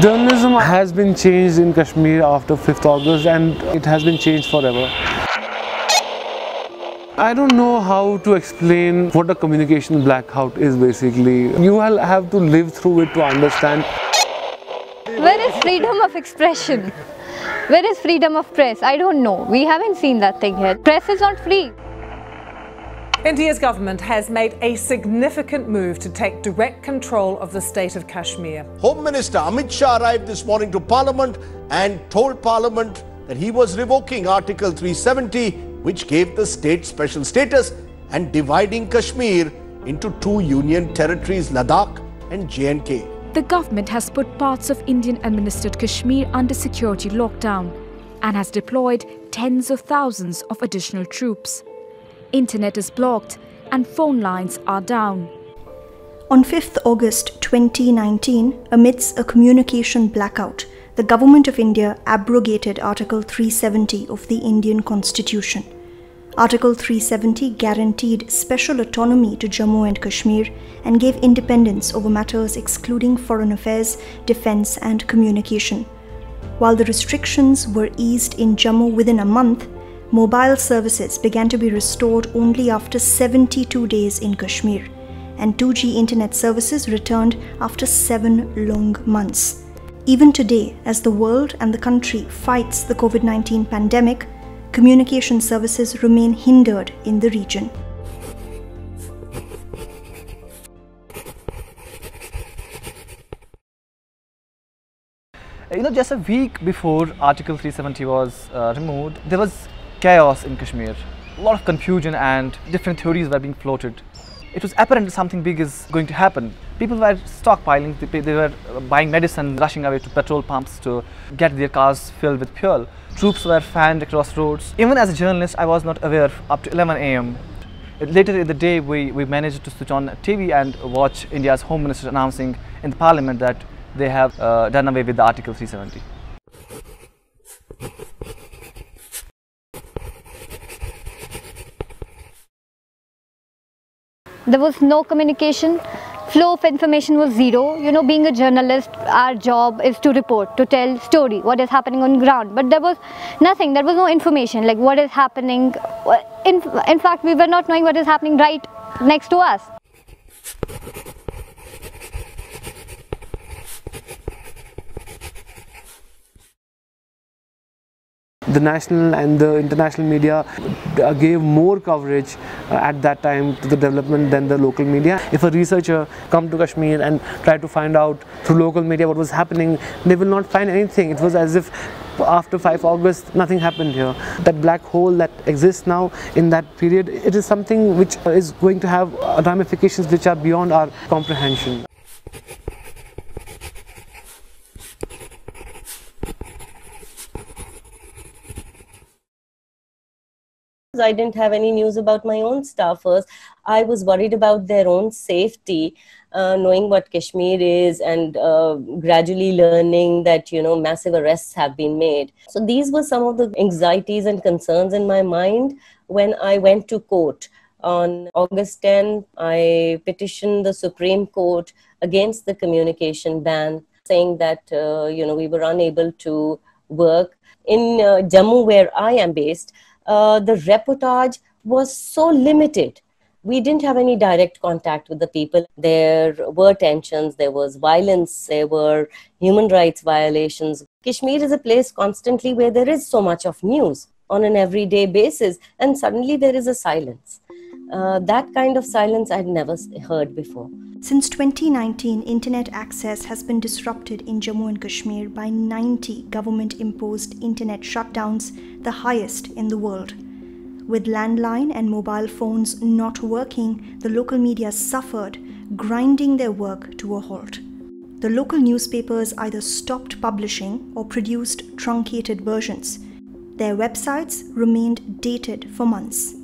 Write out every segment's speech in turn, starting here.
Journalism has been changed in Kashmir after 5th August and it has been changed forever. I don't know how to explain what a communication blackout is basically. You will have to live through it to understand. Where is freedom of expression? Where is freedom of press? I don't know. We haven't seen that thing here. Press is not free. India's government has made a significant move to take direct control of the state of Kashmir. Home Minister Amit Shah arrived this morning to Parliament and told Parliament that he was revoking Article 370, which gave the state special status and dividing Kashmir into two union territories, Ladakh and J&K. The government has put parts of Indian administered Kashmir under security lockdown and has deployed tens of thousands of additional troops internet is blocked, and phone lines are down. On 5th August 2019, amidst a communication blackout, the Government of India abrogated Article 370 of the Indian Constitution. Article 370 guaranteed special autonomy to Jammu and Kashmir and gave independence over matters excluding foreign affairs, defense, and communication. While the restrictions were eased in Jammu within a month, Mobile services began to be restored only after 72 days in Kashmir, and 2G internet services returned after seven long months. Even today, as the world and the country fights the COVID 19 pandemic, communication services remain hindered in the region. You know, just a week before Article 370 was uh, removed, there was chaos in Kashmir. A lot of confusion and different theories were being floated. It was apparent something big is going to happen. People were stockpiling, they were buying medicine, rushing away to petrol pumps to get their cars filled with fuel. Troops were fanned across roads. Even as a journalist, I was not aware up to 11 am. Later in the day, we, we managed to switch on TV and watch India's Home Minister announcing in the parliament that they have uh, done away with the Article 370. There was no communication. Flow of information was zero. You know, being a journalist, our job is to report, to tell story, what is happening on ground. But there was nothing. There was no information, like what is happening. In, in fact, we were not knowing what is happening right next to us. The national and the international media uh, gave more coverage uh, at that time to the development than the local media. If a researcher come to Kashmir and try to find out through local media what was happening, they will not find anything. It was as if after 5 August nothing happened here. That black hole that exists now in that period, it is something which is going to have ramifications which are beyond our comprehension. I didn't have any news about my own staffers. I was worried about their own safety, uh, knowing what Kashmir is and uh, gradually learning that, you know, massive arrests have been made. So these were some of the anxieties and concerns in my mind when I went to court. On August 10, I petitioned the Supreme Court against the communication ban, saying that, uh, you know, we were unable to work. In uh, Jammu, where I am based, uh, the reportage was so limited. We didn't have any direct contact with the people. There were tensions, there was violence, there were human rights violations. Kashmir is a place constantly where there is so much of news on an everyday basis, and suddenly there is a silence. Uh, that kind of silence I'd never heard before. Since 2019, internet access has been disrupted in Jammu and Kashmir by 90 government imposed internet shutdowns, the highest in the world. With landline and mobile phones not working, the local media suffered, grinding their work to a halt. The local newspapers either stopped publishing or produced truncated versions. Their websites remained dated for months.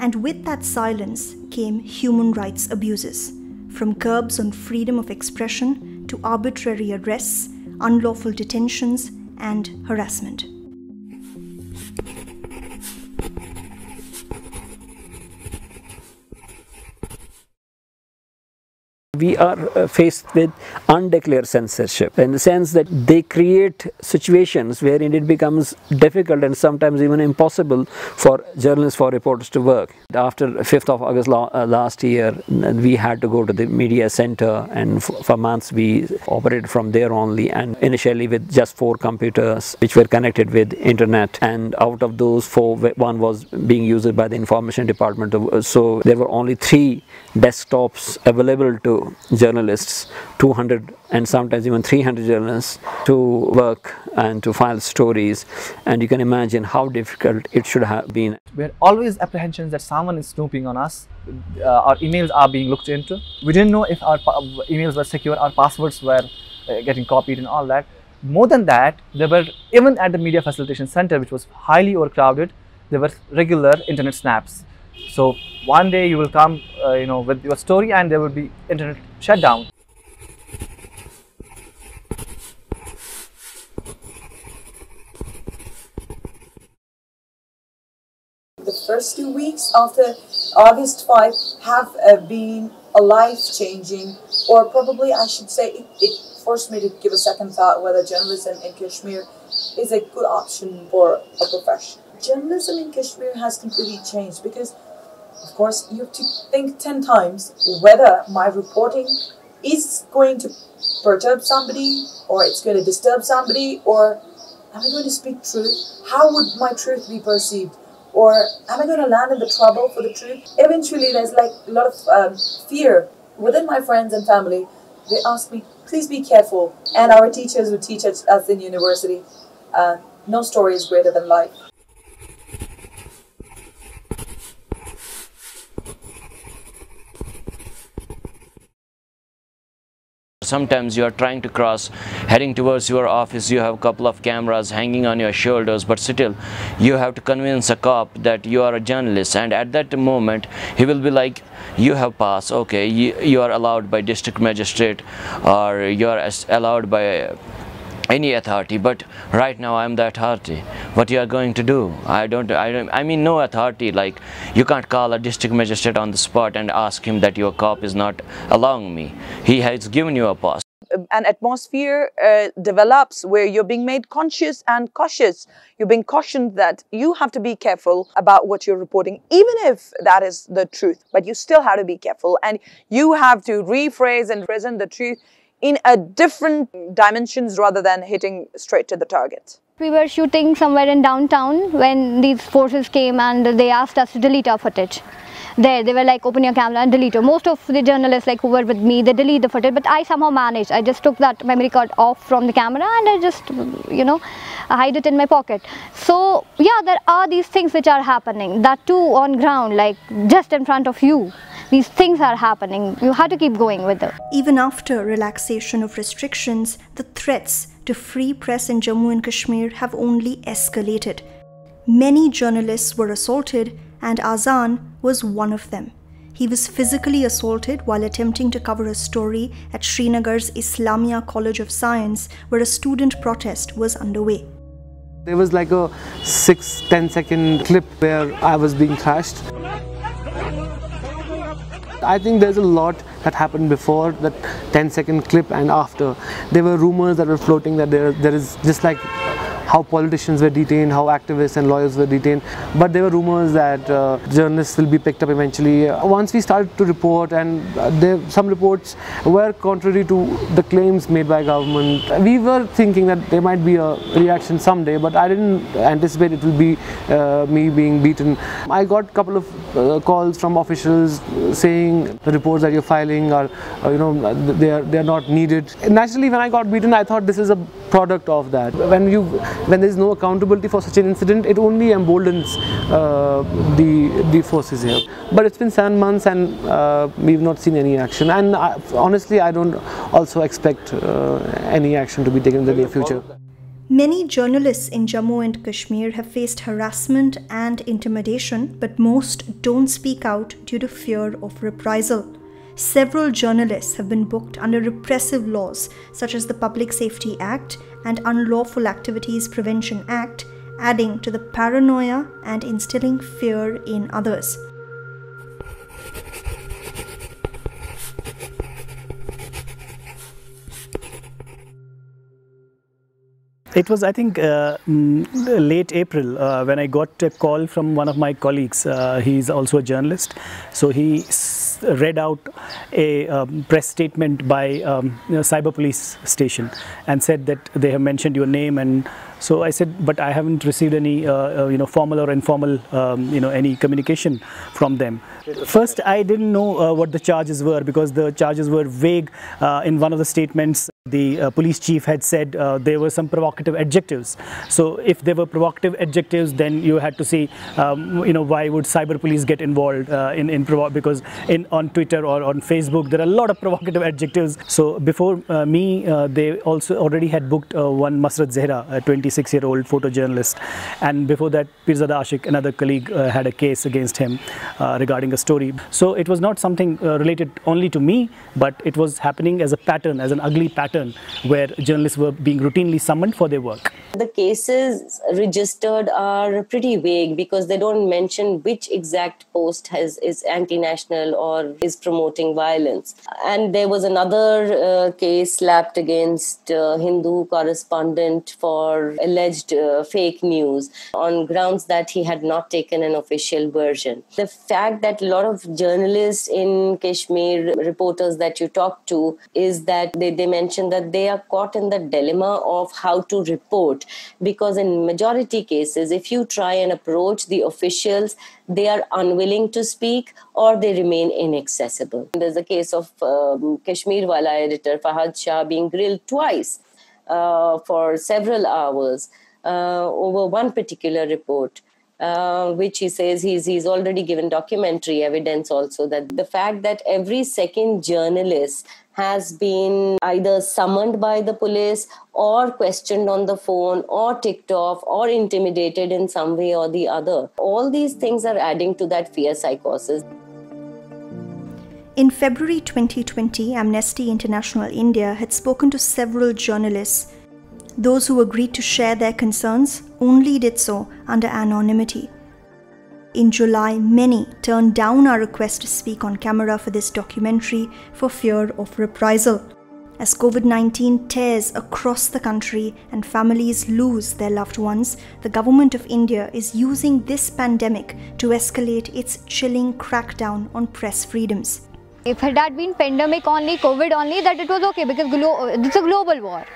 And with that silence came human rights abuses, from curbs on freedom of expression to arbitrary arrests, unlawful detentions, and harassment. We are uh, faced with undeclared censorship in the sense that they create situations wherein it becomes difficult and sometimes even impossible for journalists, for reporters to work. After 5th of August uh, last year, we had to go to the media center and for months we operated from there only and initially with just four computers which were connected with internet and out of those four, one was being used by the information department. So there were only three desktops available to journalists, 200 and sometimes even 300 journalists to work and to file stories and you can imagine how difficult it should have been. We had always apprehensions that someone is snooping on us, uh, our emails are being looked into. We didn't know if our emails were secure, our passwords were uh, getting copied and all that. More than that, there were, even at the Media Facilitation Center, which was highly overcrowded, there were regular internet snaps. So one day you will come, uh, you know, with your story and there will be internet shutdown. The first two weeks after August 5 have uh, been a life-changing, or probably I should say it, it forced me to give a second thought whether journalism in Kashmir is a good option for a profession. Journalism in Kashmir has completely changed because of course, you have to think 10 times whether my reporting is going to perturb somebody or it's going to disturb somebody or am I going to speak truth? How would my truth be perceived? Or am I going to land in the trouble for the truth? Eventually, there's like a lot of um, fear within my friends and family. They ask me, please be careful. And our teachers would teach us in university, uh, no story is greater than life. Sometimes you are trying to cross heading towards your office you have a couple of cameras hanging on your shoulders but still you have to convince a cop that you are a journalist and at that moment he will be like you have passed okay you, you are allowed by district magistrate or you are allowed by any authority but right now i'm the authority. What you are going to do? I don't i don't i mean no authority. Like you can't call a district magistrate on the spot and ask him that your cop is not allowing me. He has given you a pass an atmosphere uh, develops where you're being made conscious and cautious. You're being cautioned that you have to be careful about what you're reporting, even if that is the truth. But you still have to be careful. And you have to rephrase and present the truth in a different dimensions rather than hitting straight to the target. We were shooting somewhere in downtown when these forces came and they asked us to delete our footage. There, they were like, open your camera and delete it. Most of the journalists like who were with me, they delete the footage, but I somehow managed. I just took that memory card off from the camera and I just, you know, hide it in my pocket. So, yeah, there are these things which are happening. That too on ground, like just in front of you these things are happening. You have to keep going with it. Even after relaxation of restrictions, the threats to free press in Jammu and Kashmir have only escalated. Many journalists were assaulted, and Azaan was one of them. He was physically assaulted while attempting to cover a story at Srinagar's Islamia College of Science, where a student protest was underway. There was like a 6 10 second clip where I was being thrashed. I think there's a lot that happened before that 10 second clip and after. There were rumors that were floating that there, there is just like how politicians were detained, how activists and lawyers were detained. But there were rumors that uh, journalists will be picked up eventually. Once we started to report and uh, there, some reports were contrary to the claims made by government. We were thinking that there might be a reaction someday, but I didn't anticipate it will be uh, me being beaten. I got a couple of uh, calls from officials saying the reports that you're filing are, uh, you know, they are, they are not needed. Naturally, when I got beaten, I thought this is a product of that. When you when there is no accountability for such an incident, it only emboldens uh, the, the forces here. But it's been seven months and uh, we've not seen any action. And I, honestly, I don't also expect uh, any action to be taken in the near future. Many journalists in Jammu and Kashmir have faced harassment and intimidation, but most don't speak out due to fear of reprisal. Several journalists have been booked under repressive laws such as the Public Safety Act and Unlawful Activities Prevention Act, adding to the paranoia and instilling fear in others. It was, I think, uh, mm, late April uh, when I got a call from one of my colleagues. Uh, he's also a journalist. So he read out a um, press statement by um, cyber police station and said that they have mentioned your name and so I said, but I haven't received any, uh, uh, you know, formal or informal, um, you know, any communication from them. First, I didn't know uh, what the charges were because the charges were vague. Uh, in one of the statements, the uh, police chief had said uh, there were some provocative adjectives. So if there were provocative adjectives, then you had to see, um, you know, why would cyber police get involved in, in because in on Twitter or on Facebook, there are a lot of provocative adjectives. So before me, they also already had booked one Masrat Zehra, a 26 year old photojournalist. And before that, Peerzada Ashiq, another colleague, uh, had a case against him uh, regarding a story. So it was not something uh, related only to me, but it was happening as a pattern, as an ugly pattern, where journalists were being routinely summoned for their work. The cases registered are pretty vague because they don't mention which exact post has is anti-national or is promoting violence. And there was another uh, case slapped against uh, Hindu correspondent for alleged uh, fake news on grounds that he had not taken an official version. The fact that a lot of journalists in Kashmir, reporters that you talk to, is that they, they mention that they are caught in the dilemma of how to report because in majority cases if you try and approach the officials they are unwilling to speak or they remain inaccessible. There's a case of um, Kashmir Walla editor Fahad Shah being grilled twice uh, for several hours uh, over one particular report. Uh, which he says he's he's already given documentary evidence also that the fact that every second journalist has been either summoned by the police or questioned on the phone or ticked off or intimidated in some way or the other. All these things are adding to that fear psychosis. In February 2020, Amnesty International India had spoken to several journalists. Those who agreed to share their concerns only did so under anonymity. In July, many turned down our request to speak on camera for this documentary for fear of reprisal. As COVID 19 tears across the country and families lose their loved ones, the government of India is using this pandemic to escalate its chilling crackdown on press freedoms. If it had been pandemic only, COVID only, that it was okay because it's a global war.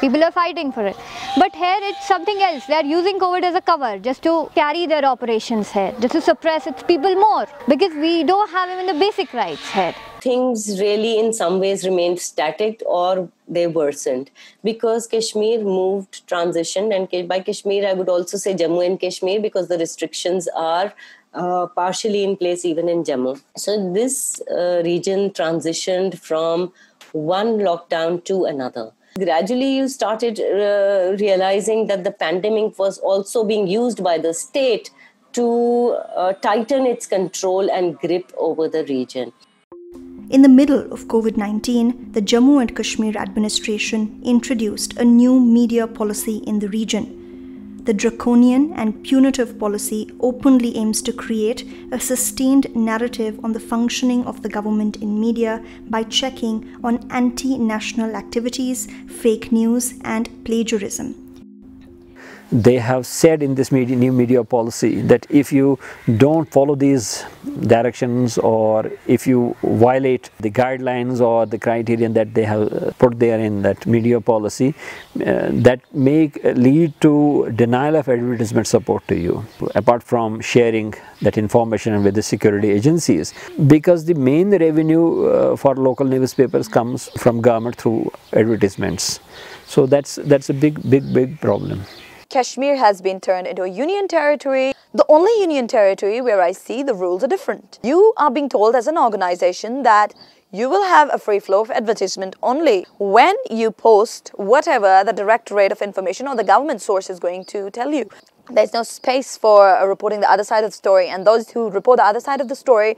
People are fighting for it. But here it's something else. They are using COVID as a cover just to carry their operations here, just to suppress its people more because we don't have even the basic rights here. Things really, in some ways, remained static or they worsened because Kashmir moved, transitioned, and by Kashmir, I would also say Jammu and Kashmir because the restrictions are uh, partially in place even in Jammu. So this uh, region transitioned from one lockdown to another. Gradually, you started uh, realizing that the pandemic was also being used by the state to uh, tighten its control and grip over the region. In the middle of COVID 19, the Jammu and Kashmir administration introduced a new media policy in the region the draconian and punitive policy openly aims to create a sustained narrative on the functioning of the government in media by checking on anti national activities, fake news, and plagiarism they have said in this media, new media policy that if you don't follow these directions or if you violate the guidelines or the criterion that they have put there in that media policy uh, that may lead to denial of advertisement support to you apart from sharing that information with the security agencies. Because the main revenue uh, for local newspapers comes from government through advertisements. So that's that's a big big big problem Kashmir has been turned into a union territory, the only union territory where I see the rules are different. You are being told as an organization that you will have a free flow of advertisement only when you post whatever the Directorate of information or the government source is going to tell you. There's no space for uh, reporting the other side of the story and those who report the other side of the story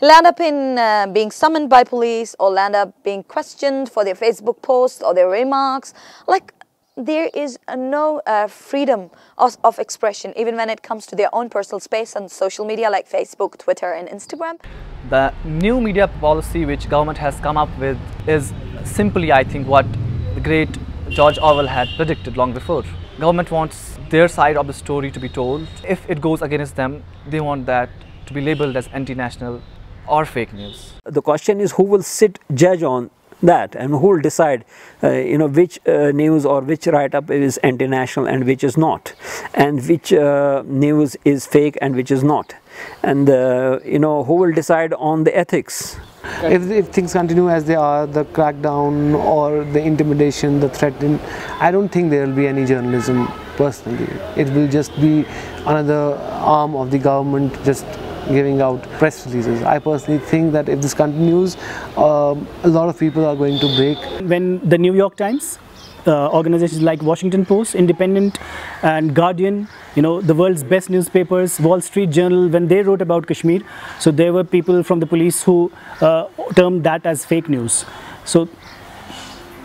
land up in uh, being summoned by police or land up being questioned for their Facebook posts or their remarks. Like there is no uh, freedom of, of, expression, even when it comes to their own personal space on social media like Facebook, Twitter, and Instagram. The new media policy which government has come up with is simply, I think, what the great George Orwell had predicted long before. Government wants their side of the story to be told. If it goes against them, they want that to be labeled as anti-national or fake news. The question is who will sit judge on that and who will decide uh, you know which uh, news or which write-up is anti-national and which is not and which uh, news is fake and which is not and uh, you know who will decide on the ethics if, if things continue as they are, the crackdown or the intimidation, the threatening, I don't think there will be any journalism personally. It will just be another arm of the government just giving out press releases. I personally think that if this continues, um, a lot of people are going to break. When the New York Times uh, organizations like Washington Post, Independent and Guardian, you know, the world's best newspapers, Wall Street Journal, when they wrote about Kashmir, so there were people from the police who uh, termed that as fake news. So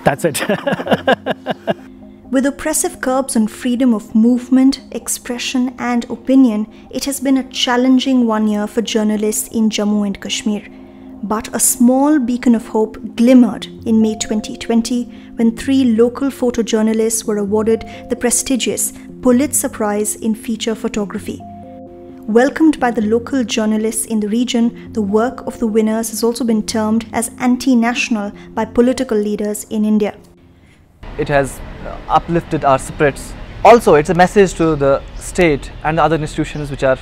that's it. With oppressive curbs on freedom of movement, expression, and opinion, it has been a challenging one year for journalists in Jammu and Kashmir. But a small beacon of hope glimmered in May 2020 when three local photojournalists were awarded the prestigious Pulitzer Prize in Feature Photography. Welcomed by the local journalists in the region, the work of the winners has also been termed as anti national by political leaders in India. It has uplifted our spirits. Also, it's a message to the state and the other institutions which are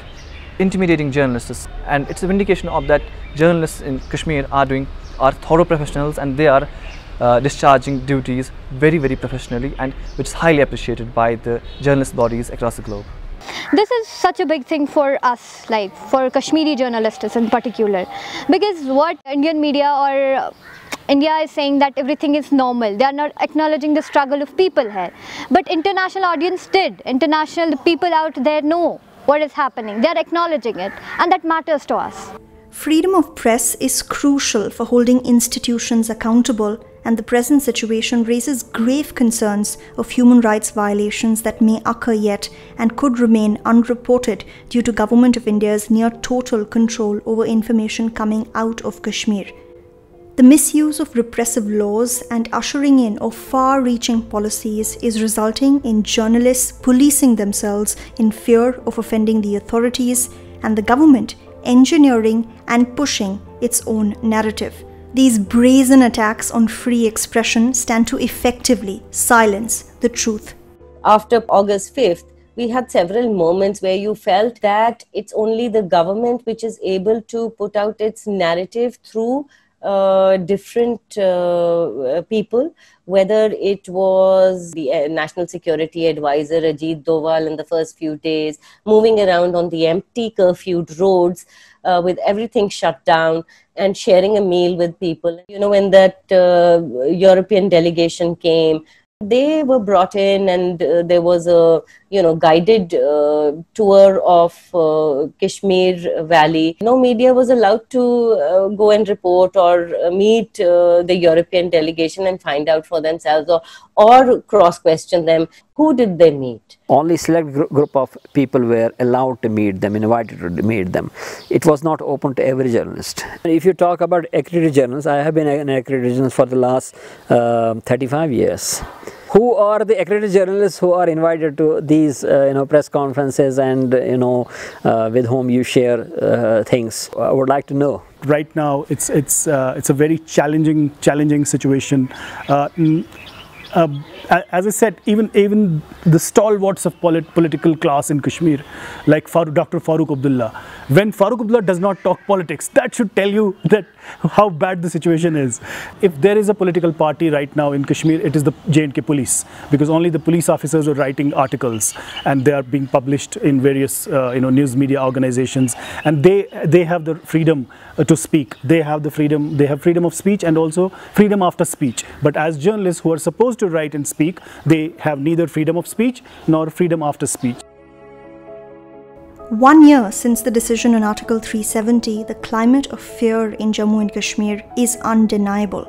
intimidating journalists and it's a vindication of that journalists in Kashmir are doing are thorough professionals and they are uh, discharging duties very very professionally and which is highly appreciated by the journalist bodies across the globe. This is such a big thing for us, like for Kashmiri journalists in particular, because what Indian media or India is saying that everything is normal. They are not acknowledging the struggle of people here. But international audience did. International people out there know what is happening. They are acknowledging it and that matters to us. Freedom of press is crucial for holding institutions accountable and the present situation raises grave concerns of human rights violations that may occur yet and could remain unreported due to government of India's near total control over information coming out of Kashmir. The misuse of repressive laws and ushering in of far-reaching policies is resulting in journalists policing themselves in fear of offending the authorities and the government engineering and pushing its own narrative. These brazen attacks on free expression stand to effectively silence the truth. After August 5th, we had several moments where you felt that it's only the government which is able to put out its narrative through uh, different uh, people, whether it was the uh, National Security Advisor Ajit Doval in the first few days, moving around on the empty curfewed roads uh, with everything shut down and sharing a meal with people. You know, when that uh, European delegation came, they were brought in and uh, there was a you know guided uh, tour of uh, kashmir valley. No media was allowed to uh, go and report or uh, meet uh, the european delegation and find out for themselves or or cross question them. Who did they meet? Only select gr group of people were allowed to meet them invited to meet them. It was not open to every journalist. If you talk about accredited journalists i have been an accredited journalist for the last 35 years who are the accredited journalists who are invited to these uh, you know press conferences and you know uh, with whom you share uh, things? I would like to know. Right now it's it's uh, it's a very challenging challenging situation uh, as I said, even even the stalwarts of polit political class in Kashmir, like Dr. Farooq Abdullah, when Farooq Abdullah does not talk politics, that should tell you that how bad the situation is. If there is a political party right now in Kashmir, it is the J&K police, because only the police officers are writing articles and they are being published in various uh, you know news media organizations, and they they have the freedom uh, to speak. They have the freedom. They have freedom of speech and also freedom after speech. But as journalists who are supposed to write and speak, they have neither freedom of speech nor freedom after speech. One year since the decision on Article 370, the climate of fear in Jammu and Kashmir is undeniable.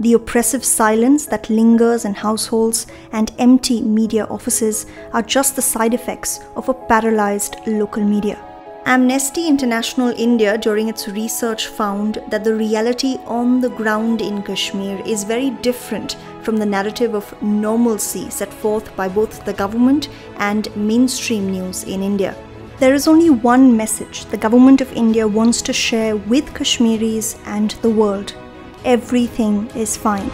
The oppressive silence that lingers in households and empty media offices are just the side effects of a paralyzed local media. Amnesty International India, during its research, found that the reality on the ground in Kashmir is very different from the narrative of normalcy set forth by both the government and mainstream news in India. There is only one message the government of India wants to share with Kashmiris and the world everything is fine.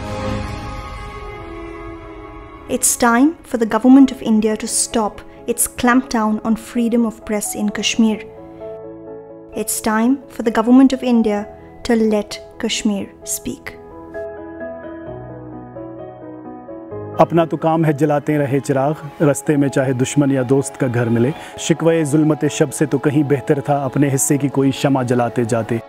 It's time for the government of India to stop its clampdown on freedom of press in Kashmir. It's time for the government of India to let Kashmir speak. अपना तो काम है जलाते रहे चिराग। रस्ते में चाहे दुश्मन या दोस्त का घर मिले। शिकवे जुल्मत शब से तो कहीं बेहतर था अपने हिस्से की कोई शमा जलाते जाते।